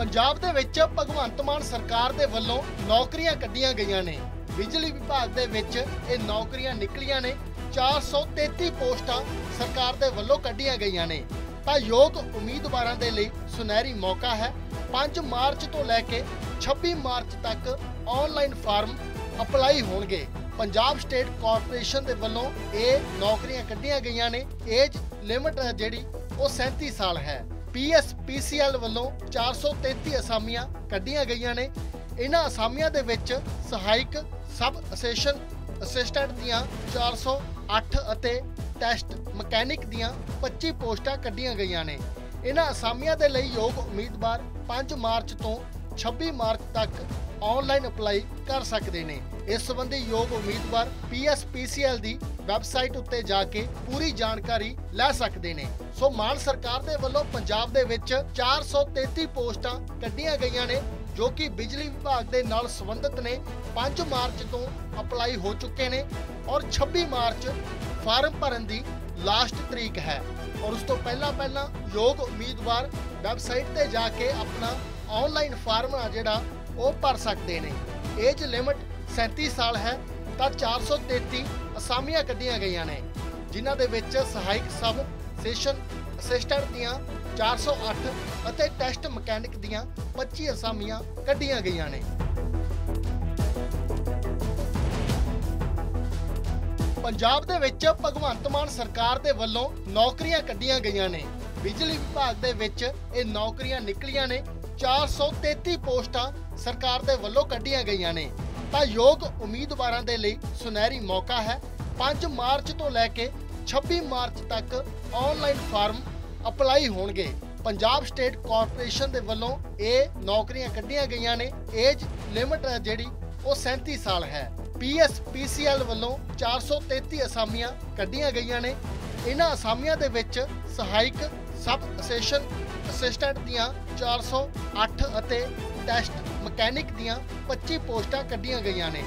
ਪੰਜਾਬ ਦੇ ਵਿੱਚ ਭਗਵੰਤ ਮਾਨ ਸਰਕਾਰ ਦੇ ਵੱਲੋਂ ਨੌਕਰੀਆਂ ਕੱਢੀਆਂ ਗਈਆਂ ਨੇ। ਬਿਜਲੀ ਵਿਭਾਗ ਦੇ ਵਿੱਚ ਇਹ ਨੌਕਰੀਆਂ ਨਿਕਲੀਆਂ ਨੇ। 433 ਪੋਸਟਾਂ ਸਰਕਾਰ ਦੇ ਵੱਲੋਂ ਕੱਢੀਆਂ ਗਈਆਂ ਨੇ। ਤਾਂ ਯੋਗ ਉਮੀਦਵਾਰਾਂ ਦੇ ਲਈ ਸੁਨਹਿਰੀ ਮੌਕਾ ਹੈ। 5 ਮਾਰਚ ਤੋਂ ਲੈ ਕੇ 26 ਮਾਰਚ ਤੱਕ ਆਨਲਾਈਨ ਫਾਰਮ ਅਪਲਾਈ ਹੋਣਗੇ। ਪੰਜਾਬ ਸਟੇਟ ਕਾਰਪੋਰੇਸ਼ਨ ਦੇ ਵੱਲੋਂ ਇਹ ਨੌਕਰੀਆਂ ਕੱਢੀਆਂ ਗਈਆਂ ਨੇ। ਏਜ ਲਿਮਟ ਹੈ ਜਿਹੜੀ, ਉਹ 37 ਸਾਲ ਹੈ। ਪੀਐਸਪੀਸੀਐਲ ਵੱਲੋਂ 433 ਅਸਾਮੀਆਂ ਕੱਢੀਆਂ ਗਈਆਂ ਨੇ। ਇਹਨਾਂ ਅਸਾਮੀਆਂ ਦੇ ਵਿੱਚ ਸਹਾਇਕ ਸਬ ਅਸੈਸ਼ਨ ਅਸਿਸਟੈਂਟ ਦੀਆਂ 408 ਅਤੇ ਟੈਸਟ ਮਕੈਨਿਕ ਦੀਆਂ 25 ਪੋਸਟਾਂ ਕੱਢੀਆਂ ਗਈਆਂ ਨੇ। ਇਹਨਾਂ ਅਸਾਮੀਆਂ ਦੇ ਲਈ ਯੋਗ ਉਮੀਦਵਾਰ 5 ਮਾਰਚ ਤੋਂ 26 ਮਾਰਚ ਤੱਕ ਆਨਲਾਈਨ ਅਪਲਾਈ ਕਰ ਸਕਦੇ ਨੇ। ਇਸ ਸੰਬੰਧੀ ਯੋਗ ਉਮੀਦਵਾਰ ਪੀਐਸਪੀਸੀਐਲ ਦੀ ਵੈਬਸਾਈਟ ਉੱਤੇ ਜਾ ਕੇ ਪੂਰੀ ਜਾਣਕਾਰੀ ਲੈ ਸਕਦੇ ਨੇ। ਸੋ ਮਾਨ ਸਰਕਾਰ ਦੇ ਵੱਲੋਂ ਪੰਜਾਬ ਦੇ ਵਿੱਚ 433 ਪੋਸਟਾਂ ਕੱਢੀਆਂ ਗਈਆਂ ਨੇ, ਜੋ ਕਿ ਬਿਜਲੀ ਵਿਭਾਗ ਦੇ ਨਾਲ ਸੰਬੰਧਿਤ ਨੇ। 5 ਮਾਰਚ ਤੋਂ ਅਪਲਾਈ ਹੋ ਚੁੱਕੇ ਨੇ ਔਰ 26 ਮਾਰਚ ਫਾਰਮ ਭਰਨ ਦੀ ਲਾਸਟ ਤਰੀਕ ਹੈ। ਔਰ ਉਸ ਤੋਂ ਪਹਿਲਾਂ ਪਹਿਲਾਂ ਯੋਗ ਉਮੀਦਵਾਰ ਵੈਬਸਾਈਟ ਤੇ ਜਾ ਕੇ ਆਪਣਾ ਆਨਲਾਈਨ ਫਾਰਮ ਆ ਜਿਹੜਾ ਉਹ ਭਰ ਸਕਦੇ ਨੇ। ਏਜ ਲਿਮਟ 37 ਸਾਲ ਹੈ ਤਾਂ 433 ਅਸਾਮੀਆਂ ਕੱਢੀਆਂ ਗਈਆਂ ਨੇ, ਜਿਨ੍ਹਾਂ ਦੇ ਵਿੱਚ ਸਹਾਇਕ ਸਬ ਸੈਸ਼ਨ ਅਸਿਸਟੈਂਟ ਦੀਆਂ 408 ਅਤੇ ਟੈਸਟ ਮਕੈਨਿਕ ਦੀਆਂ 25 ਅਸਾਮੀਆਂ ਕੱਢੀਆਂ ਗਈਆਂ ਨੇ। ਪੰਜਾਬ ਦੇ ਵਿੱਚ ਭਗਵੰਤ ਮਾਨ ਸਰਕਾਰ ਦੇ ਵੱਲੋਂ ਨੌਕਰੀਆਂ ਕੱਢੀਆਂ ਗਈਆਂ ਨੇ। ਬਿਜਲੀ ਵਿਭਾਗ ਦੇ ਵਿੱਚ ਇਹ ਨੌਕਰੀਆਂ ਨਿਕਲੀਆਂ ਨੇ। 433 ਪੋਸਟਾਂ ਸਰਕਾਰ ਦੇ ਵੱਲੋਂ ਕੱਢੀਆਂ ਗਈਆਂ ਨੇ। ਤਾਂ ਯੋਗ ਉਮੀਦਵਾਰਾਂ ਦੇ ਲਈ ਸੁਨਹਿਰੀ ਮੌਕਾ ਹੈ। 5 ਮਾਰਚ ਤੋਂ ਲੈ ਕੇ 26 ਮਾਰਚ ਤੱਕ ਆਨਲਾਈਨ ਫਾਰਮ ਅਪਲਾਈ ਹੋਣਗੇ। ਪੰਜਾਬ ਸਟੇਟ ਕਾਰਪੋਰੇਸ਼ਨ ਦੇ ਵੱਲੋਂ ਇਹ ਨੌਕਰੀਆਂ ਕੱਢੀਆਂ ਗਈਆਂ ਨੇ। ਏਜ ਲਿਮਟ ਹੈ ਜਿਹੜੀ, ਉਹ 37 ਸਾਲ ਹੈ। ਪੀਐਸਪੀਸੀਐਲ ਵੱਲੋਂ 433 ਅਸਾਮੀਆਂ ਕੱਢੀਆਂ ਗਈਆਂ ਨੇ। ਇਹਨਾਂ ਅਸਾਮੀਆਂ ਦੇ ਵਿੱਚ ਸਹਾਇਕ ਸਬ ਅਸੈਸ਼ਨ ਅਸਿਸਟੈਂਟ ਦੀਆਂ 408 ਅਤੇ ਟੈਸਟ ਮਕੈਨਿਕ ਦੀਆਂ 25 ਪੋਸਟਾਂ ਕੱਢੀਆਂ ਗਈਆਂ ਨੇ।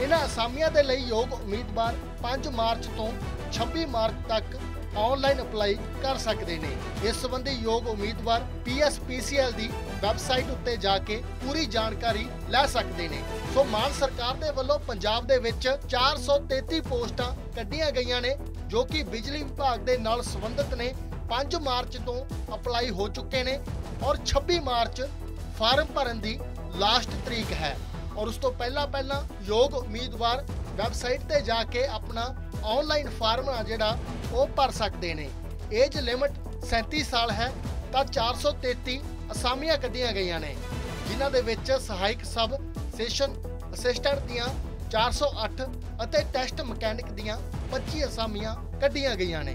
ਇਹਨਾਂ ਅਸਾਮੀਆਂ ਦੇ ਲਈ ਯੋਗ ਉਮੀਦਵਾਰ 5 ਮਾਰਚ ਤੋਂ 26 ਮਾਰਚ ਤੱਕ ਆਨਲਾਈਨ ਅਪਲਾਈ ਕਰ ਸਕਦੇ ਨੇ। ਇਸ ਸੰਬੰਧੀ ਯੋਗ ਉਮੀਦਵਾਰ ਪੀਐਸਪੀਸੀਐਲ ਦੀ ਵੈਬਸਾਈਟ ਉੱਤੇ ਜਾ ਕੇ ਪੂਰੀ ਜਾਣਕਾਰੀ ਲੈ ਸਕਦੇ ਨੇ। ਸੋ ਮਾਨ ਸਰਕਾਰ ਦੇ ਵੱਲੋਂ ਪੰਜਾਬ ਦੇ ਵਿੱਚ 433 ਪੋਸਟਾਂ ਕੱਢੀਆਂ ਗਈਆਂ ਨੇ, ਜੋ ਕਿ ਬਿਜਲੀ ਵਿਭਾਗ ਦੇ ਨਾਲ ਸੰਬੰਧਿਤ ਨੇ। 5 ਮਾਰਚ ਤੋਂ ਅਪਲਾਈ ਹੋ ਚੁੱਕੇ ਨੇ ਔਰ 26 ਮਾਰਚ ਫਾਰਮ ਭਰਨ ਦੀ ਲਾਸਟ ਤਰੀਕ ਹੈ। ਔਰ ਉਸ ਤੋਂ ਪਹਿਲਾਂ ਪਹਿਲਾਂ ਯੋਗ ਉਮੀਦਵਾਰ ਵੈਬਸਾਈਟ ਤੇ ਜਾ ਕੇ ਆਪਣਾ ਆਨਲਾਈਨ ਫਾਰਮ ਆ ਜਿਹੜਾ ਉਹ ਭਰ ਸਕਦੇ ਨੇ। ਏਜ ਲਿਮਟ 37 ਸਾਲ ਹੈ ਤਾਂ 433 ਅਸਾਮੀਆਂ ਕੱਢੀਆਂ ਗਈਆਂ ਨੇ, ਜਿਨ੍ਹਾਂ ਦੇ ਵਿੱਚ ਸਹਾਇਕ ਸਬ ਸੈਸ਼ਨ ਅਸਿਸਟੈਂਟ ਦੀਆਂ 408 ਅਤੇ ਟੈਸਟ ਮਕੈਨਿਕ ਦੀਆਂ 25 ਅਸਾਮੀਆਂ ਕੱਢੀਆਂ ਗਈਆਂ ਨੇ।